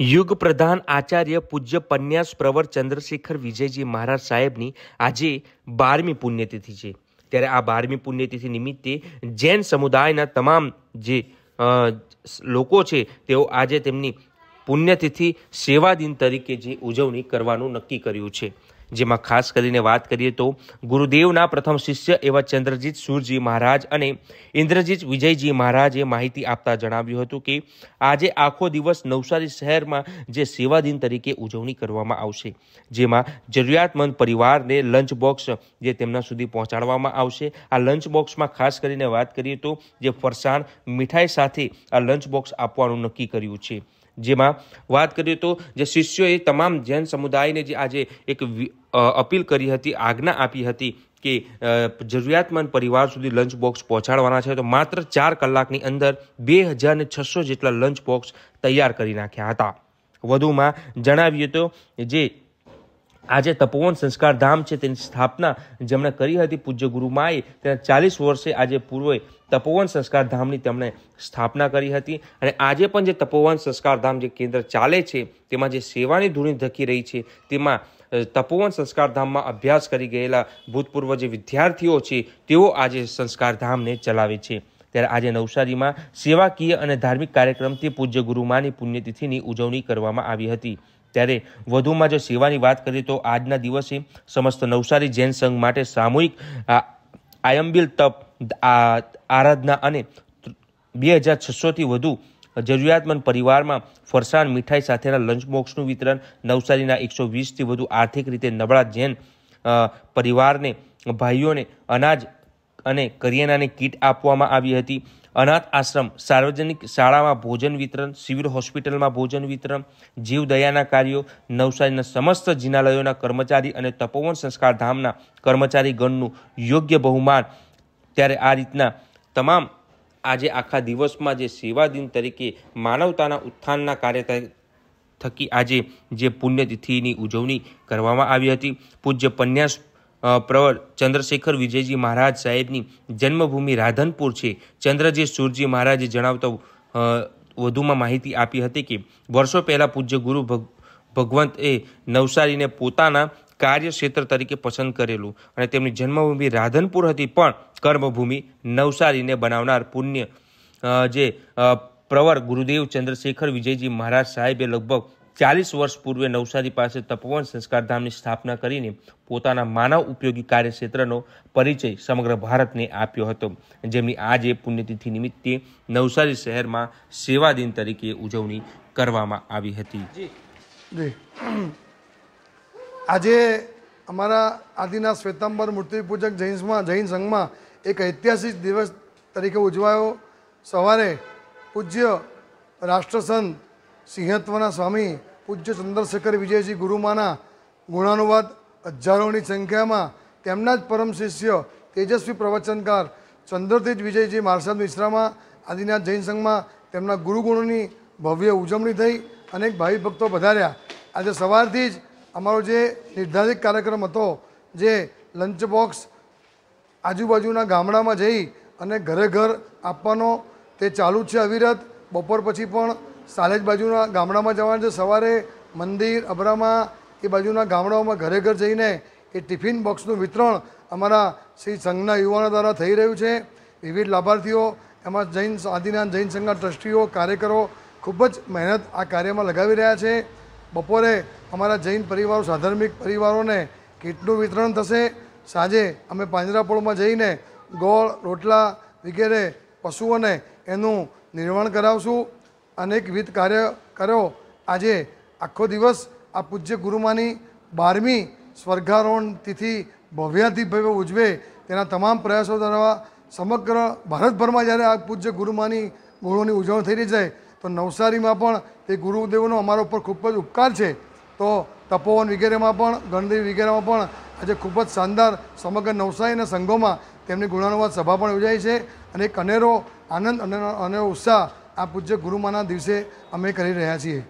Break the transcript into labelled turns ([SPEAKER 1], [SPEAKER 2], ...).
[SPEAKER 1] યુગ પ્રધાન આચાર્ય પૂજ્ય પન્યાસ પ્રવર ચંદ્રશેખર વિજયજી મહારાજ સાહેબની આજે બારમી પુણ્યતિથિ છે. ત્યારે આ બારમી પુણ્યતિથિ નિમિત્તે જૈન સમુદાયના તમામ જે લોકો છે, તેઓ આજે તેમની પુણ્યતિથિ સેવા દિન તરીકે જે ઉજવણી કરવાનું નક્કી કર્યું છે. જેમાં ખાસ કરીને વાત કરીએ તો ગુરુદેવના પ્રથમ શિષ્ય એવા ચંદ્રજીત સુરજી મહારાજ અને ઇન્દ્રજીત વિજયજી મહારાજે માહિતી આપતા જણાવ્યું હતું કે આજે આખો દિવસ નવસારી શહેરમાં જે સેવા દિન તરીકે ઉજવણી કરવામાં આવશે, જેમાં જરૂરિયાતમંદ પરિવારને લંચ બોક્સ જે તેમના સુધી પહોંચાડવામાં આવશે. આ લંચ બોક્સમાં ખાસ કરીને વાત કરીએ તો જે ફરસાણ મીઠાઈ સાથે આ લંચ બોક્સ આપવાનું નક્કી કર્યું છે. જેમાં વાત કરીએ તો જે શિષ્યોએ તમામ જૈન સમુદાયને જે આજે એક અપીલ કરી હતી, આજ્ઞા આપી હતી કે જરૂરિયાતમંદ પરિવાર સુધી લંચ બોક્સ પહોંચાડવાના છે, તો માત્ર ચાર કલાકની અંદર બે હજાર ને છસો જેટલા લંચ બોક્સ તૈયાર કરી નાખ્યા હતા. વધુમાં જણાવીએ તો જે આજે તપોવન સંસ્કાર ધામ છે, તેની સ્થાપના જેમણે કરી હતી પૂજ્ય ગુરુ માએ, તેના ચાલીસ વર્ષે આજે પૂર્વે તપોવન સંસ્કાર ધામની તેમણે સ્થાપના કરી હતી. અને આજે પણ જે તપોવન સંસ્કાર ધામ જે કેન્દ્ર ચાલે છે, તેમાં જે સેવાની ધૂણી ધકી રહી છે, તેમાં તપોવન સંસ્કાર ધામમાં અભ્યાસ કરી ગયેલા ભૂતપૂર્વ જે વિદ્યાર્થીઓ છે, તેઓ આજે સંસ્કાર ધામને ચલાવે છે. ત્યારે આજે નવસારીમાં સેવાકીય અને ધાર્મિક કાર્યક્રમથી પૂજ્ય ગુરુમાની પુણ્યતિથિની ઉજવણી કરવામાં આવી હતી. ત્યારે વધુમાં જો સેવાની વાત કરીએ તો આજના દિવસે સમસ્ત નવસારી જૈન સંઘ માટે સામૂહિક આયંબિલ તપ આરાધના અને બે હજાર છસોથી વધુ જરૂરિયાતમંદ પરિવારમાં ફરસાણ મીઠાઈ સાથેના લંચ બોક્સનું વિતરણ નવસારીના એકસો વીસથી વધુ આર્થિક રીતે નબળા જૈન પરિવારને, ભાઈઓને અનાજ અને કરિયાણાની કીટ આપવામાં આવી હતી. અનાથ આશ્રમ, સાર્વજનિક શાળામાં ભોજન વિતરણ, સિવિલ હોસ્પિટલમાં ભોજન વિતરણ, જીવદયાના કાર્યો, નવસારીના સમસ્ત જિનાલયોના કર્મચારી અને તપોવન સંસ્કાર ધામના કર્મચારી ગણનું યોગ્ય બહુમાન. ત્યારે આ રીતના તમામ આજે આખા દિવસમાં જે સેવા દિન તરીકે માનવતાના ઉત્થાનના કાર્ય થકી આજે જે પુણ્યતિથિની ઉજવણી કરવામાં આવી હતી. પૂજ્ય પન્યાસ પ્રવર ચંદ્રશેખર વિજયજી મહારાજ સાહેબની જન્મભૂમિ રાધનપુર છે. ચંદ્રજી સુરજી મહારાજે જણાવતા વધુમાં માહિતી આપી હતી કે, વર્ષો પહેલાં પૂજ્ય ગુરુ ભગ, ભગવંત નવસારીને પોતાના કાર્યક્ષેત્ર તરીકે પસંદ કરેલું અને તેમની જન્મભૂમિ રાધનપુર હતી, પણ કર્મભૂમિ નવસારીને બનાવનાર પુણ્ય જે પ્રવર ગુરુદેવ ચંદ્રશેખર વિજયજી મહારાજ સાહેબે લગભગ ચાલીસ વર્ષ પૂર્વે નવસારી પાસે તપોવન સંસ્કારધામની સ્થાપના કરીને પોતાના માનવ ઉપયોગી કાર્યક્ષેત્રનો પરિચય સમગ્ર ભારતને આપ્યો હતો જેમની આજે પુણ્યતિથિ નિમિત્તે નવસારી શહેરમાં સેવા દિન તરીકે ઉજવણી કરવામાં આવી હતી.
[SPEAKER 2] આજે અમારા આદિના શ્વેતાંબર મૂર્તિ પૂજક જૈનમાં જૈન સંઘમાં એક ઐતિહાસિક દિવસ તરીકે ઉજવાયો. સવારે પૂજ્ય રાષ્ટ્રસંત સિંહત્વના સ્વામી પૂજ્ય ચંદ્રશેખર વિજયજી ગુરુમાના ગુણાનુવાદ હજારોની સંખ્યામાં તેમના જ પરમ શિષ્ય તેજસ્વી પ્રવચનકાર ચંદ્રતેજ વિજયજી મારસાદ મિશ્રામાં, આદિનાથ જૈન સંઘમાં તેમના ગુરુગુણોની ભવ્ય ઉજવણી થઈ, અનેક ભાવિ ભક્તો પધાર્યા. આજે સવારથી જ અમારો જે નિર્ધારિત કાર્યક્રમ હતો, જે લંચ બોક્સ આજુબાજુના ગામડામાં જઈ અને ઘરે ઘર આપવાનો તે ચાલુ છે અવિરત. બપોર પછી પણ સાલેજ બાજુના ગામડામાં જવાનું છે. સવારે મંદિર, અબરામાં, એ બાજુના ગામડાઓમાં ઘરે ઘર જઈને એ ટિફિન બોક્સનું વિતરણ અમારા શ્રી સંઘના યુવાનો દ્વારા થઈ રહ્યું છે. વિવિધ લાભાર્થીઓ, એમાં જૈન આદિનાથ જૈન સંઘના ટ્રસ્ટીઓ, કાર્યકરો ખૂબ જ મહેનત આ કાર્યમાં લગાવી રહ્યા છે. બપોરે અમારા જૈન પરિવારો, સાધાર્મિક પરિવારોને કીટનું વિતરણ થશે. સાંજે અમે પાંજરાપોળમાં જઈને ગોળ, રોટલા વગેરે, પશુઓને એનું નિર્માણ કરાવશું. અનેકવિધ કાર્ય કર્યો. આજે આખો દિવસ આ પૂજ્ય ગુરુમાની બારમી સ્વર્ગારોહણ તિથિ ભવ્યાધિભવ્ય ઉજવે તેના તમામ પ્રયાસો દ્વારા સમગ્ર ભારતભરમાં જ્યારે આ પૂજ્ય ગુરુમાની ગુણોની ઉજવણી થઈ રહી છે, તો નવસારીમાં પણ તે ગુરુદેવનો અમારા ઉપર ખૂબ જ ઉપકાર છે. તો તપોવન વગેરેમાં પણ, ગણદેવી વગેરેમાં પણ આજે ખૂબ જ શાનદાર સમગ્ર નવસારીના સંઘોમાં તેમની ગુણાનુવાદ સભા પણ યોજાઈ છે અને એક અનેરો આનંદ અને અનેરો ઉત્સાહ આ પૂજ્ય ગુરુમાના દિવસે અમે કરી રહ્યા છીએ.